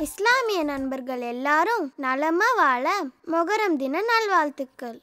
இஸ்லாமிய நண்பர்கள் எல்லாரும் நலமா வாழ மொகரம் தின நல்வாழ்த்துக்கள்.